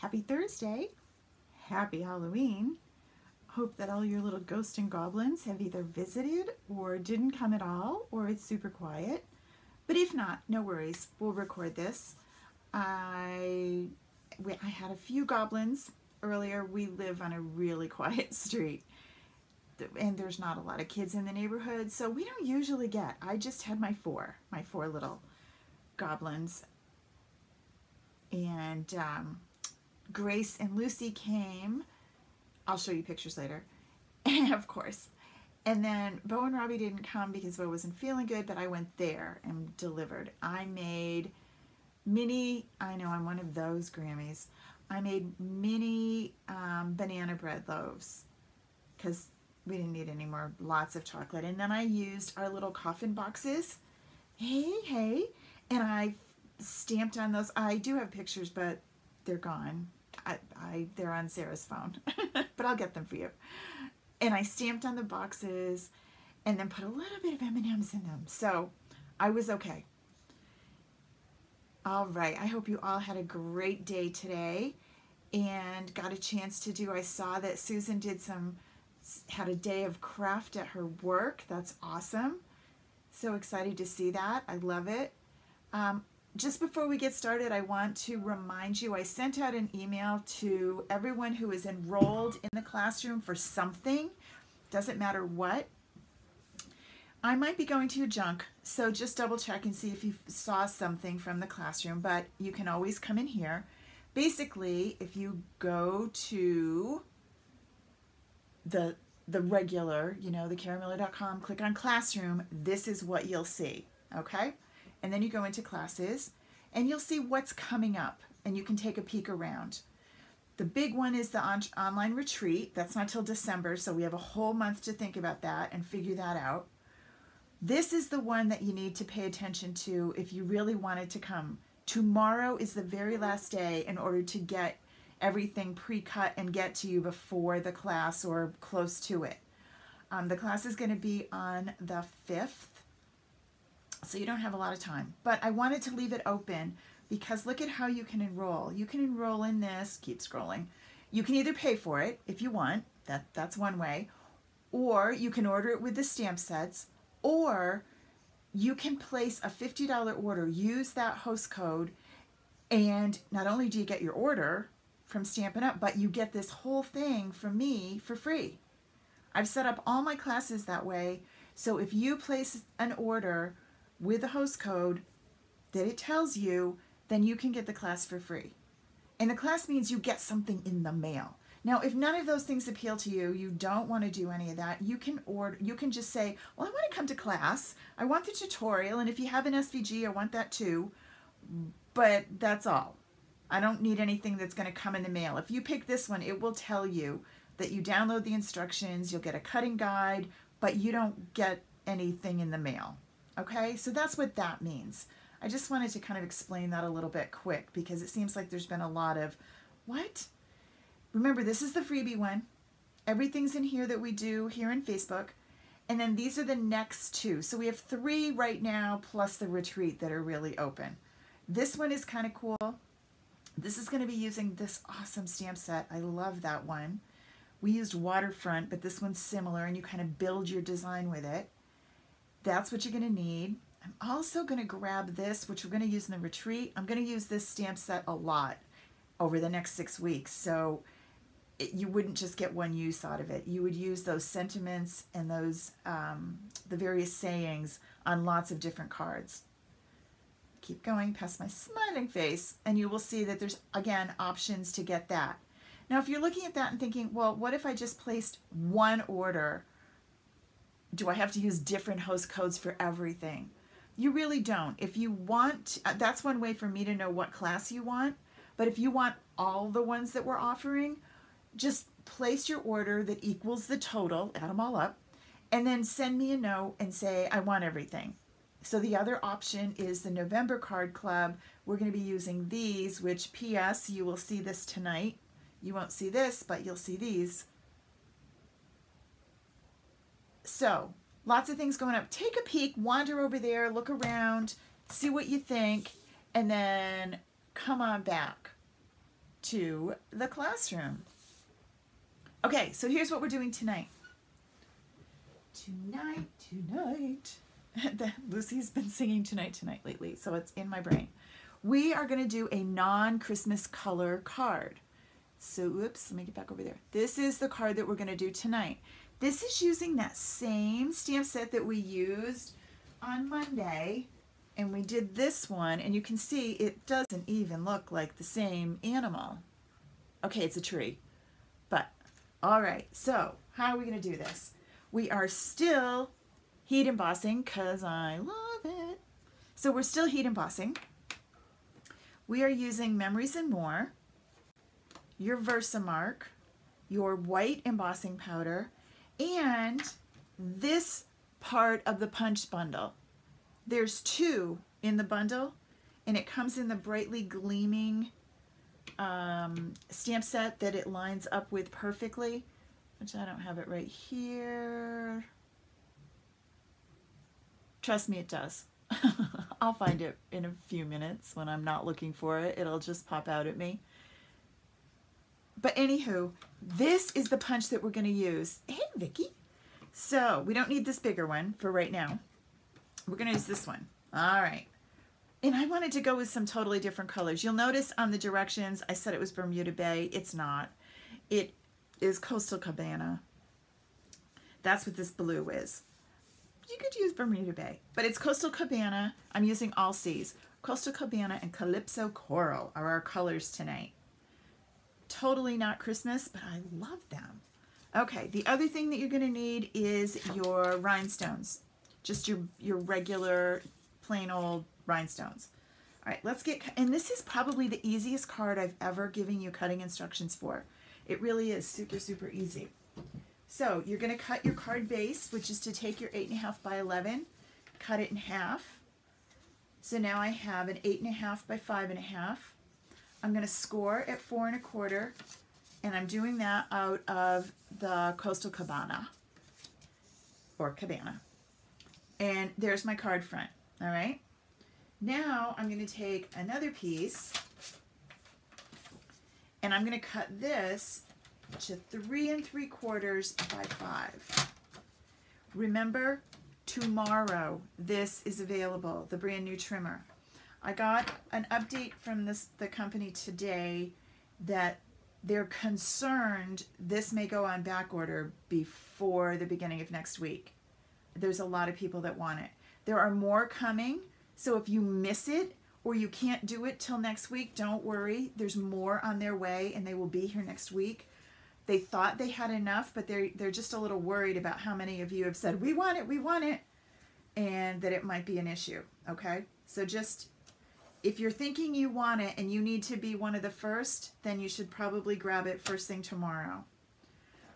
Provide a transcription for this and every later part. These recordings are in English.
Happy Thursday. Happy Halloween. Hope that all your little ghosts and goblins have either visited or didn't come at all or it's super quiet. But if not, no worries. We'll record this. I, I had a few goblins earlier. We live on a really quiet street and there's not a lot of kids in the neighborhood, so we don't usually get. I just had my four, my four little goblins. And um, Grace and Lucy came. I'll show you pictures later, of course. And then Bo and Robbie didn't come because Bo wasn't feeling good, but I went there and delivered. I made mini, I know I'm one of those Grammys. I made mini um, banana bread loaves because we didn't need any more lots of chocolate. And then I used our little coffin boxes. Hey, hey. And I stamped on those. I do have pictures, but they're gone. I, I they're on Sarah's phone, but I'll get them for you. And I stamped on the boxes and then put a little bit of M&Ms in them. So I was okay. All right, I hope you all had a great day today and got a chance to do, I saw that Susan did some, had a day of craft at her work. That's awesome. So excited to see that. I love it. Um, just before we get started, I want to remind you, I sent out an email to everyone who is enrolled in the classroom for something, doesn't matter what. I might be going to your junk, so just double check and see if you saw something from the classroom, but you can always come in here. Basically, if you go to the the regular, you know, thecaramiller.com, click on classroom, this is what you'll see, okay? And then you go into classes and you'll see what's coming up and you can take a peek around. The big one is the on online retreat. That's not till December, so we have a whole month to think about that and figure that out. This is the one that you need to pay attention to if you really wanted to come. Tomorrow is the very last day in order to get everything pre-cut and get to you before the class or close to it. Um, the class is going to be on the 5th so you don't have a lot of time. But I wanted to leave it open because look at how you can enroll. You can enroll in this, keep scrolling. You can either pay for it if you want, that, that's one way, or you can order it with the stamp sets, or you can place a $50 order, use that host code, and not only do you get your order from Stampin' Up, but you get this whole thing from me for free. I've set up all my classes that way, so if you place an order with the host code that it tells you, then you can get the class for free. And the class means you get something in the mail. Now, if none of those things appeal to you, you don't want to do any of that, you can order, you can just say, well, I want to come to class. I want the tutorial. And if you have an SVG, I want that too. But that's all. I don't need anything that's going to come in the mail. If you pick this one, it will tell you that you download the instructions, you'll get a cutting guide, but you don't get anything in the mail. Okay, so that's what that means. I just wanted to kind of explain that a little bit quick because it seems like there's been a lot of, what? Remember, this is the freebie one. Everything's in here that we do here in Facebook. And then these are the next two. So we have three right now plus the retreat that are really open. This one is kind of cool. This is going to be using this awesome stamp set. I love that one. We used waterfront, but this one's similar and you kind of build your design with it. That's what you're going to need. I'm also going to grab this, which we're going to use in the retreat. I'm going to use this stamp set a lot over the next six weeks. So it, you wouldn't just get one use out of it. You would use those sentiments and those um, the various sayings on lots of different cards. Keep going past my smiling face and you will see that there's, again, options to get that. Now, if you're looking at that and thinking, well, what if I just placed one order do I have to use different host codes for everything? You really don't. If you want, uh, that's one way for me to know what class you want. But if you want all the ones that we're offering, just place your order that equals the total, add them all up, and then send me a note and say, I want everything. So the other option is the November Card Club. We're going to be using these, which P.S. you will see this tonight. You won't see this, but you'll see these. So lots of things going up. Take a peek, wander over there, look around, see what you think, and then come on back. to the classroom. Okay, so here's what we're doing tonight. Tonight, tonight. Lucy's been singing tonight, tonight lately, so it's in my brain. We are going to do a non-Christmas color card. So, oops, let me get back over there. This is the card that we're going to do tonight. This is using that same stamp set that we used on Monday. And we did this one, and you can see it doesn't even look like the same animal. Okay, it's a tree. But, all right, so how are we going to do this? We are still heat embossing because I love it. So we're still heat embossing. We are using Memories and More your Versamark, your white embossing powder, and this part of the punch bundle. There's two in the bundle, and it comes in the brightly gleaming um, stamp set that it lines up with perfectly, which I don't have it right here. Trust me, it does. I'll find it in a few minutes when I'm not looking for it. It'll just pop out at me but anywho, this is the punch that we're going to use. Hey, Vicki. So we don't need this bigger one for right now. We're going to use this one. All right. And I wanted to go with some totally different colors. You'll notice on the directions, I said it was Bermuda Bay. It's not. It is Coastal Cabana. That's what this blue is. You could use Bermuda Bay, but it's Coastal Cabana. I'm using all seas. Coastal Cabana and Calypso Coral are our colors tonight totally not Christmas, but I love them. Okay, the other thing that you're going to need is your rhinestones. Just your, your regular plain old rhinestones. All right, let's get, and this is probably the easiest card I've ever given you cutting instructions for. It really is super, super easy. So you're going to cut your card base, which is to take your 8.5 by 11, cut it in half. So now I have an 8.5 by 5.5 I'm going to score at four and a quarter, and I'm doing that out of the Coastal Cabana, or Cabana. And there's my card front, all right? Now I'm going to take another piece, and I'm going to cut this to three and three quarters by five. Remember, tomorrow this is available, the brand new trimmer. I got an update from this the company today that they're concerned this may go on back order before the beginning of next week. There's a lot of people that want it. There are more coming, so if you miss it or you can't do it till next week, don't worry. There's more on their way and they will be here next week. They thought they had enough, but they're they're just a little worried about how many of you have said, "We want it, we want it." And that it might be an issue, okay? So just if you're thinking you want it and you need to be one of the first, then you should probably grab it first thing tomorrow.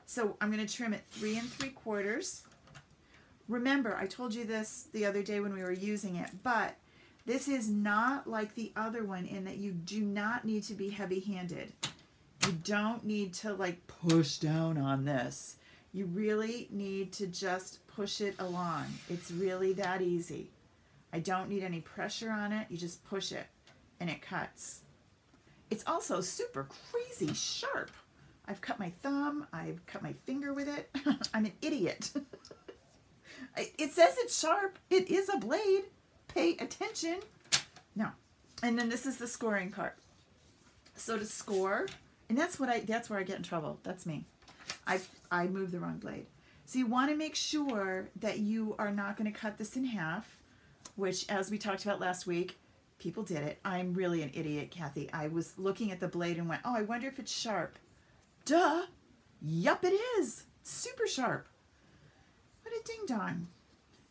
So I'm going to trim it three and three quarters. Remember, I told you this the other day when we were using it, but this is not like the other one in that you do not need to be heavy-handed. You don't need to like push down on this. You really need to just push it along. It's really that easy. I don't need any pressure on it. You just push it and it cuts. It's also super crazy sharp. I've cut my thumb. I've cut my finger with it. I'm an idiot. it says it's sharp. It is a blade. Pay attention. No. And then this is the scoring part. So to score, and that's what I that's where I get in trouble. That's me. I I move the wrong blade. So you want to make sure that you are not going to cut this in half which, as we talked about last week, people did it. I'm really an idiot, Kathy. I was looking at the blade and went, oh, I wonder if it's sharp. Duh. Yup, it is. Super sharp. What a ding dong.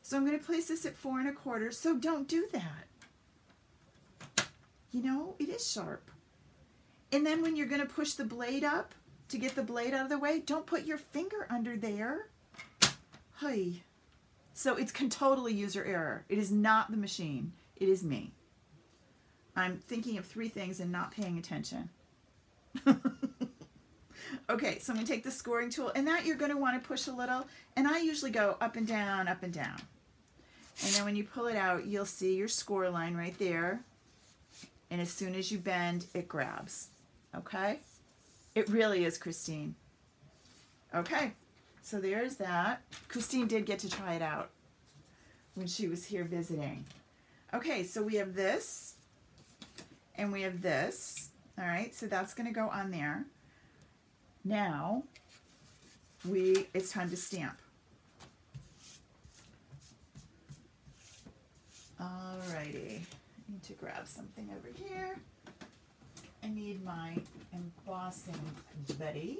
So I'm going to place this at four and a quarter. So don't do that. You know, it is sharp. And then when you're going to push the blade up to get the blade out of the way, don't put your finger under there. Hey. So it's can totally user error. It is not the machine. It is me. I'm thinking of three things and not paying attention. okay, so I'm going to take the scoring tool, and that you're going to want to push a little, and I usually go up and down, up and down. And then when you pull it out, you'll see your score line right there, and as soon as you bend, it grabs. Okay? It really is Christine. Okay, so there's that. Christine did get to try it out when she was here visiting. Okay, so we have this and we have this. All right, so that's going to go on there. Now, we it's time to stamp. Alrighty, I need to grab something over here. I need my embossing buddy.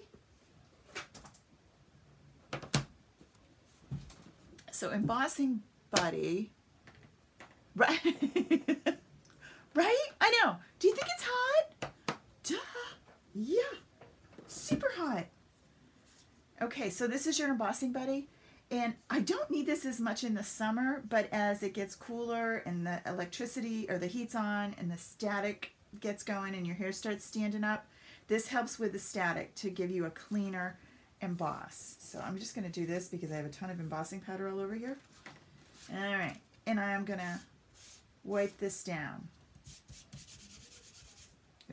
So embossing buddy, right? right? I know. Do you think it's hot? Duh. Yeah. Super hot. Okay, so this is your embossing buddy. And I don't need this as much in the summer, but as it gets cooler and the electricity or the heat's on and the static gets going and your hair starts standing up, this helps with the static to give you a cleaner emboss. So I'm just going to do this because I have a ton of embossing powder all over here. All right, and I'm going to wipe this down.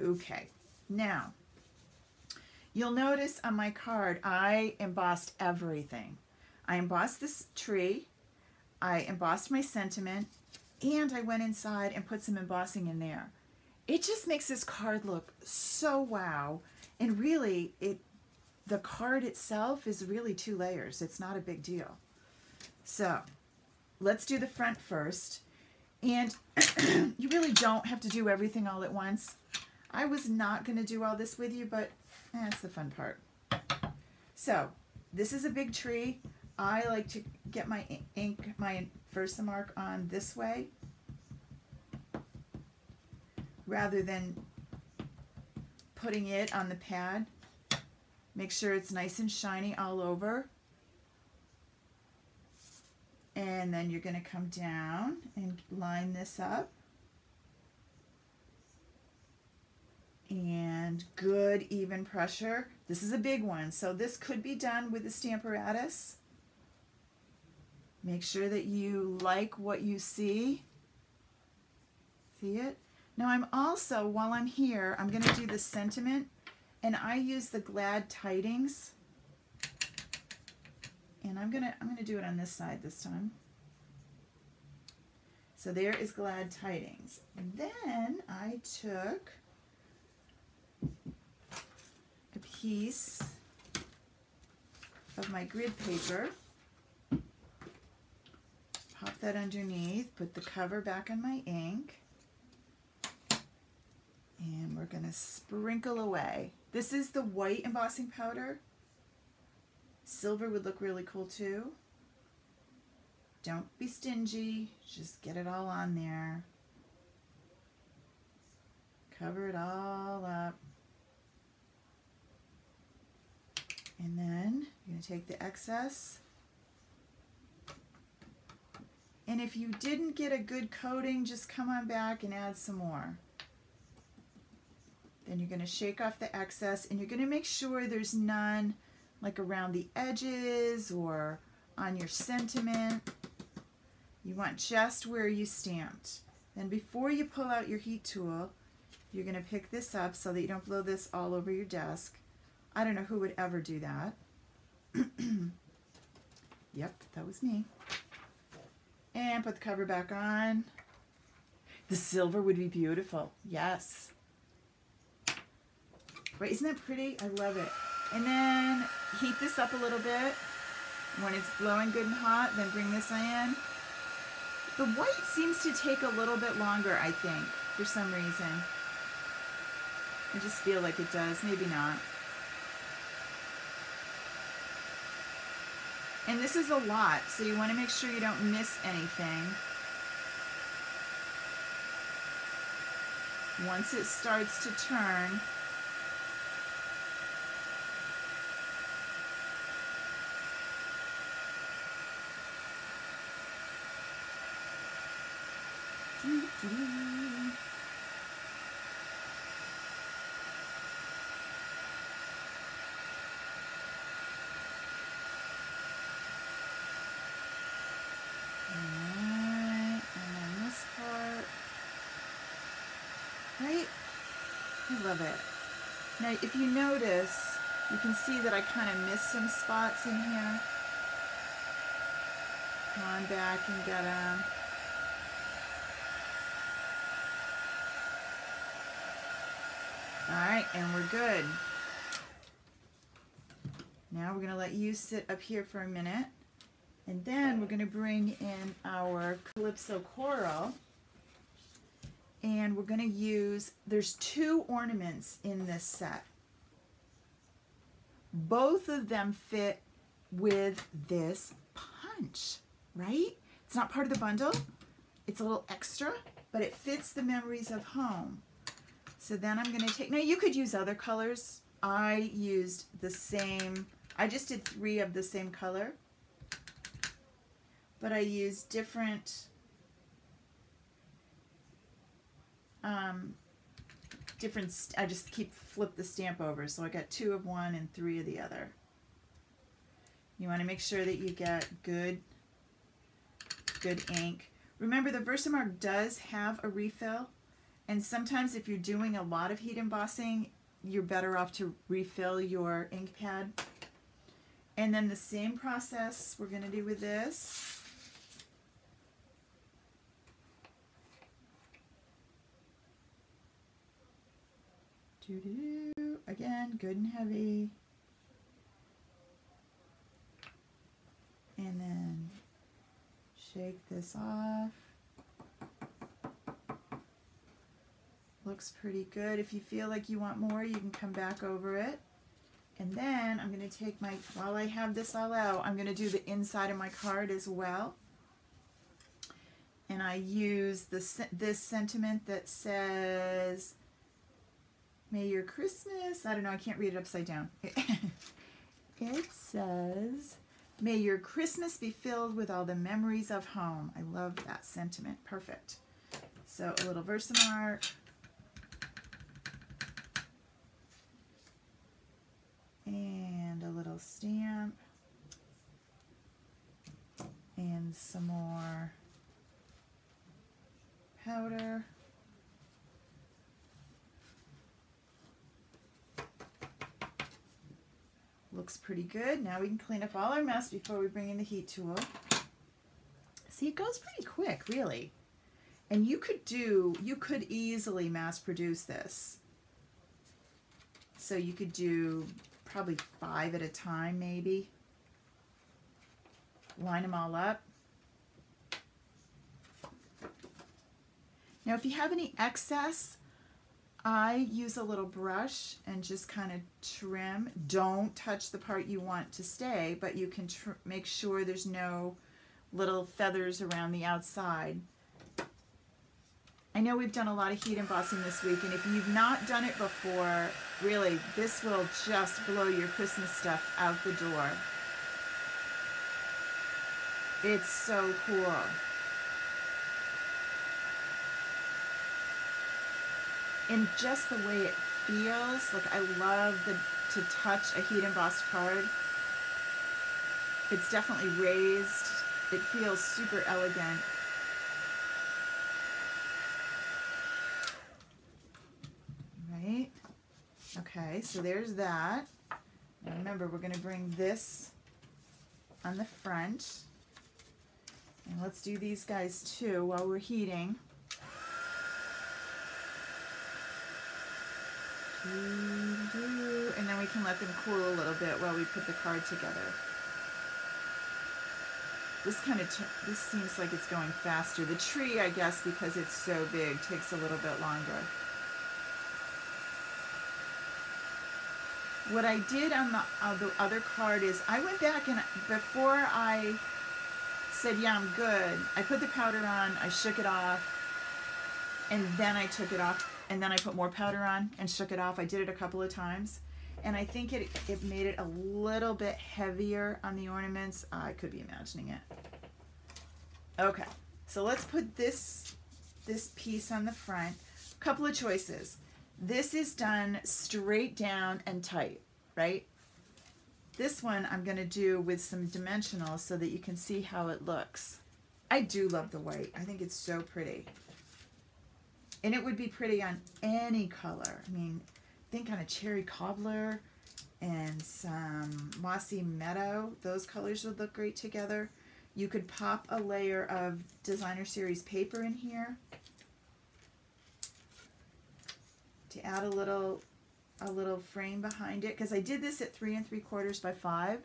Okay, now you'll notice on my card I embossed everything. I embossed this tree, I embossed my sentiment, and I went inside and put some embossing in there. It just makes this card look so wow. And really, it the card itself is really two layers. It's not a big deal. So let's do the front first. And you really don't have to do everything all at once. I was not going to do all this with you, but eh, that's the fun part. So this is a big tree. I like to get my ink, my Versamark on this way rather than putting it on the pad. Make sure it's nice and shiny all over. And then you're going to come down and line this up. And good even pressure. This is a big one, so this could be done with the Stamparatus. Make sure that you like what you see. See it? Now I'm also, while I'm here, I'm going to do the sentiment, and I use the Glad Tidings. And I'm gonna I'm gonna do it on this side this time. So there is Glad Tidings. Then I took a piece of my grid paper pop that underneath, put the cover back on my ink, and we're going to sprinkle away. This is the white embossing powder. Silver would look really cool too. Don't be stingy, just get it all on there. Cover it all up. And then you're going to take the excess and if you didn't get a good coating, just come on back and add some more. Then you're going to shake off the excess and you're going to make sure there's none like around the edges or on your sentiment. You want just where you stamped. Then before you pull out your heat tool, you're going to pick this up so that you don't blow this all over your desk. I don't know who would ever do that. yep, that was me. And put the cover back on. The silver would be beautiful. Yes. Right, isn't that pretty? I love it. And then heat this up a little bit. When it's blowing good and hot, then bring this in. The white seems to take a little bit longer, I think, for some reason. I just feel like it does. Maybe not. And this is a lot, so you want to make sure you don't miss anything. Once it starts to turn, doo -doo. Alright, and then this love it. Now, if you notice, you can see that I kind of missed some spots in here. Come on back and get them. All right, and we're good. Now we're going to let you sit up here for a minute. And then we're going to bring in our Calypso Coral. And we're going to use, there's two ornaments in this set. Both of them fit with this punch, right? It's not part of the bundle. It's a little extra, but it fits the memories of home. So then I'm going to take, now you could use other colors. I used the same, I just did three of the same color. But I used different um, different, I just keep flip the stamp over. So I got two of one and three of the other. You want to make sure that you get good, good ink. Remember the Versamark does have a refill. And sometimes if you're doing a lot of heat embossing, you're better off to refill your ink pad. And then the same process we're going to do with this. Doo -doo -doo. Again, good and heavy. And then shake this off. Looks pretty good. If you feel like you want more, you can come back over it. And then I'm going to take my, while I have this all out, I'm going to do the inside of my card as well. And I use the, this sentiment that says, May your Christmas, I don't know, I can't read it upside down. it says, May your Christmas be filled with all the memories of home. I love that sentiment. Perfect. So a little Versamark. And a little stamp. And some more powder. Looks pretty good. Now we can clean up all our mess before we bring in the heat tool. See, it goes pretty quick, really. And you could do, you could easily mass produce this. So you could do probably five at a time, maybe. Line them all up. Now, if you have any excess, I use a little brush and just kind of trim. Don't touch the part you want to stay, but you can make sure there's no little feathers around the outside. I know we've done a lot of heat embossing this week, and if you've not done it before, really, this will just blow your Christmas stuff out the door. It's so cool. And just the way it feels. Like I love the to touch a heat embossed card. It's definitely raised. It feels super elegant. Right? Okay, so there's that. Now remember, we're to bring this on the front. And let's do these guys too while we're heating. And then we can let them cool a little bit while we put the card together. This kind of, this seems like it's going faster. The tree, I guess, because it's so big, takes a little bit longer. What I did on the, on the other card is I went back and before I said, yeah, I'm good, I put the powder on, I shook it off, and then I took it off and then I put more powder on and shook it off. I did it a couple of times and I think it, it made it a little bit heavier on the ornaments. Uh, I could be imagining it. Okay, so let's put this, this piece on the front. A couple of choices. This is done straight down and tight, right? This one I'm going to do with some dimensional so that you can see how it looks. I do love the white. I think it's so pretty. And it would be pretty on any color. I mean, think on a cherry cobbler and some mossy meadow. Those colors would look great together. You could pop a layer of designer series paper in here to add a little a little frame behind it because I did this at three and three quarters by five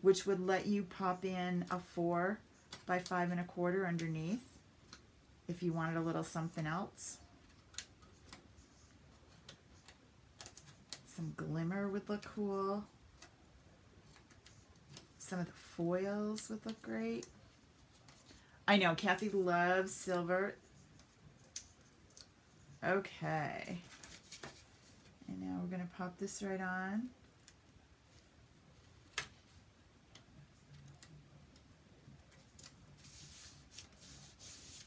which would let you pop in a four by five and a quarter underneath if you wanted a little something else. Some glimmer would look cool. Some of the foils would look great. I know, Kathy loves silver. Okay. And now we're going to pop this right on.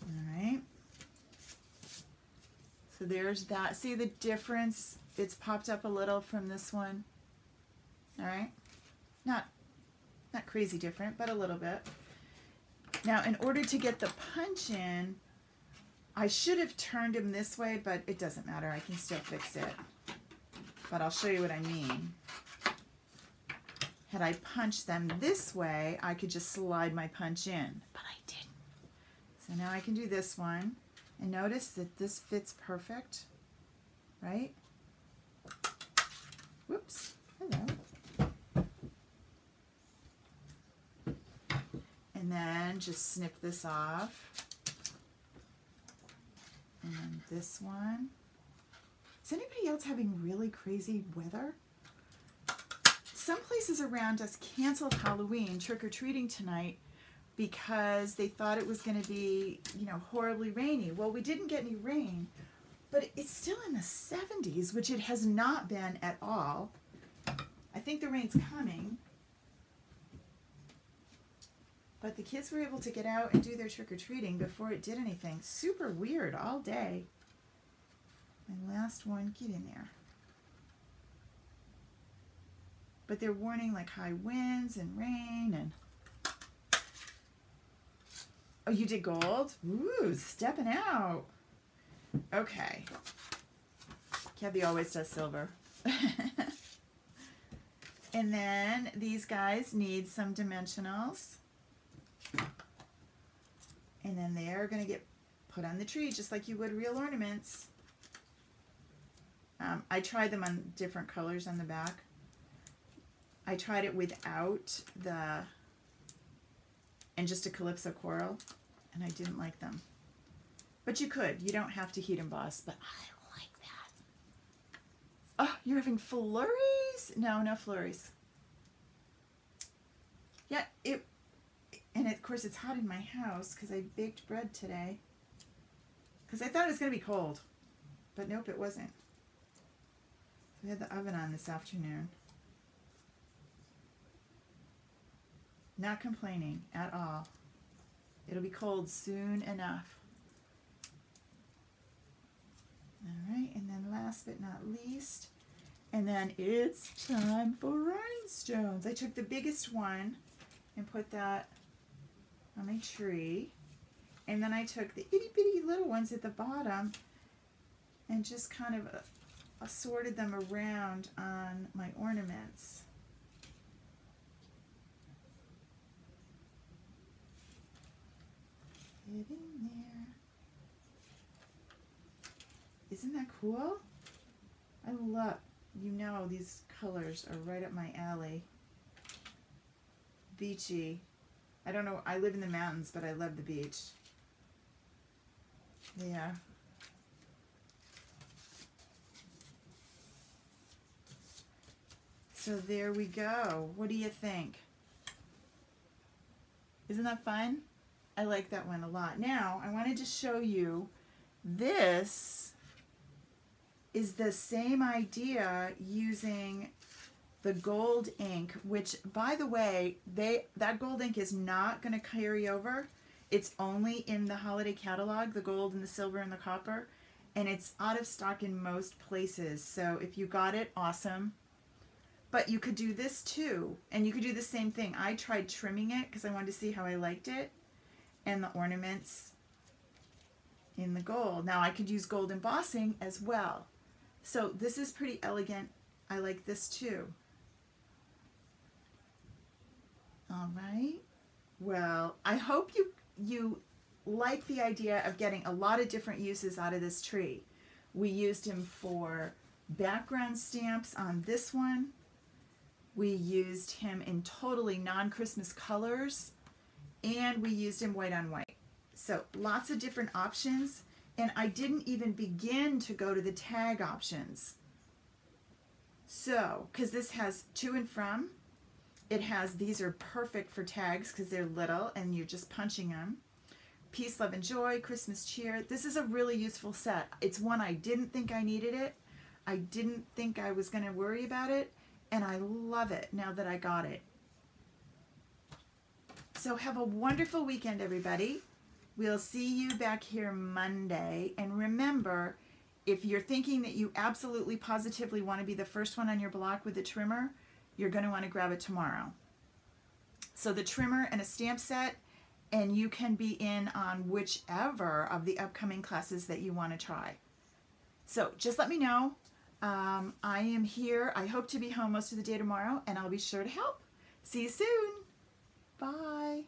All right. So there's that. See the difference? It's popped up a little from this one. All right. Not, not crazy different, but a little bit. Now, in order to get the punch in, I should have turned him this way, but it doesn't matter. I can still fix it. But I'll show you what I mean. Had I punched them this way, I could just slide my punch in, but I didn't. So now I can do this one. And notice that this fits perfect, right? Whoops, hello. And then just snip this off. And this one. Is anybody else having really crazy weather? Some places around us canceled Halloween trick-or-treating tonight because they thought it was going to be, you know, horribly rainy. Well, we didn't get any rain, but it's still in the 70s, which it has not been at all. I think the rain's coming. But the kids were able to get out and do their trick-or-treating before it did anything. Super weird all day. My last one, get in there. But they're warning like high winds and rain and Oh, you did gold? Ooh, stepping out. Okay. Kathy always does silver. and then these guys need some dimensionals. And then they're going to get put on the tree just like you would real ornaments. Um, I tried them on different colors on the back. I tried it without the, and just a Calypso coral and I didn't like them. But you could. You don't have to heat emboss, but I like that. Oh, you're having flurries? No, no flurries. Yeah, it, and of course it's hot in my house because I baked bread today. Because I thought it was going to be cold. But nope, it wasn't. We had the oven on this afternoon. Not complaining at all. It'll be cold soon enough. All right, and then last but not least, and then it's time for rhinestones. I took the biggest one and put that on my tree. And then I took the itty bitty little ones at the bottom and just kind of uh, assorted them around on my ornaments. There. Isn't that cool? I love, you know, these colors are right up my alley. Beachy. I don't know, I live in the mountains, but I love the beach. Yeah. So there we go. What do you think? Isn't that fun? I like that one a lot. Now, I wanted to show you this is the same idea using the gold ink, which by the way, they that gold ink is not going to carry over. It's only in the holiday catalog, the gold and the silver and the copper, and it's out of stock in most places. So if you got it, awesome. But you could do this too, and you could do the same thing. I tried trimming it because I wanted to see how I liked it and the ornaments in the gold. Now I could use gold embossing as well, So this is pretty elegant. I like this too. All right. Well, I hope you you like the idea of getting a lot of different uses out of this tree. We used him for background stamps on this one. We used him in totally non-Christmas colors and we used him white on white. So lots of different options and I didn't even begin to go to the tag options. So, because this has to and from, it has, these are perfect for tags because they're little and you're just punching them. Peace, Love, and Joy, Christmas Cheer. This is a really useful set. It's one I didn't think I needed it. I didn't think I was going to worry about it. And I love it now that I got it. So have a wonderful weekend, everybody. We'll see you back here Monday. And remember, if you're thinking that you absolutely positively want to be the first one on your block with the trimmer, you're going to want to grab it tomorrow. So the trimmer and a stamp set, and you can be in on whichever of the upcoming classes that you want to try. So just let me know. Um, I am here. I hope to be home most of the day tomorrow, and I'll be sure to help. See you soon. Bye.